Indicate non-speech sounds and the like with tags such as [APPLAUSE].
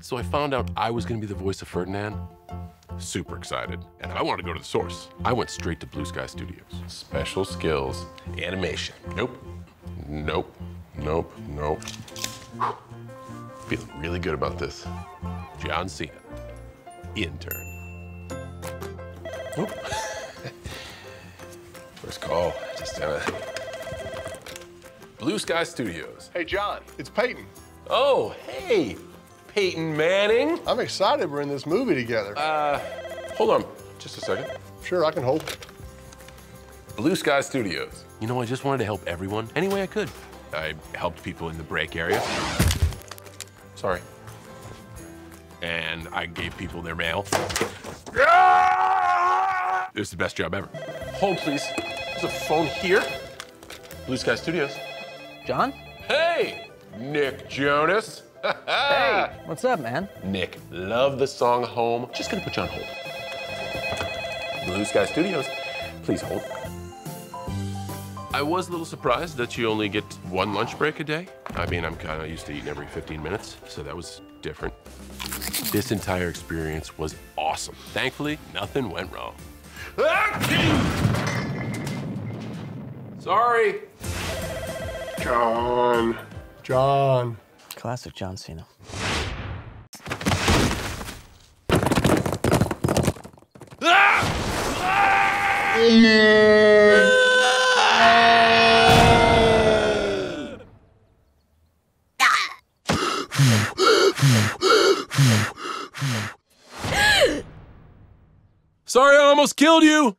So I found out I was gonna be the voice of Ferdinand. Super excited. And I wanted to go to the source. I went straight to Blue Sky Studios. Special skills, animation. Nope. Nope. Nope. Nope. Feeling really good about this. John Cena, intern. Oop. [LAUGHS] First call, just uh, Blue Sky Studios. Hey, John, it's Peyton. Oh, hey, Peyton Manning. I'm excited we're in this movie together. Uh, hold on, just a second. sure, I can hold. Blue Sky Studios. You know, I just wanted to help everyone any way I could. I helped people in the break area. Sorry. And I gave people their mail. It was the best job ever. Hold, please. There's a phone here. Blue Sky Studios. John? Hey, Nick Jonas. Hey, [LAUGHS] what's up, man? Nick, love the song Home. Just gonna put you on hold. Blue Sky Studios, please hold. I was a little surprised that you only get one lunch break a day. I mean, I'm kind of used to eating every 15 minutes, so that was different. This entire experience was awesome. Thankfully, nothing went wrong. Sorry. John. John. Classic John Cena. Sorry, I almost killed you.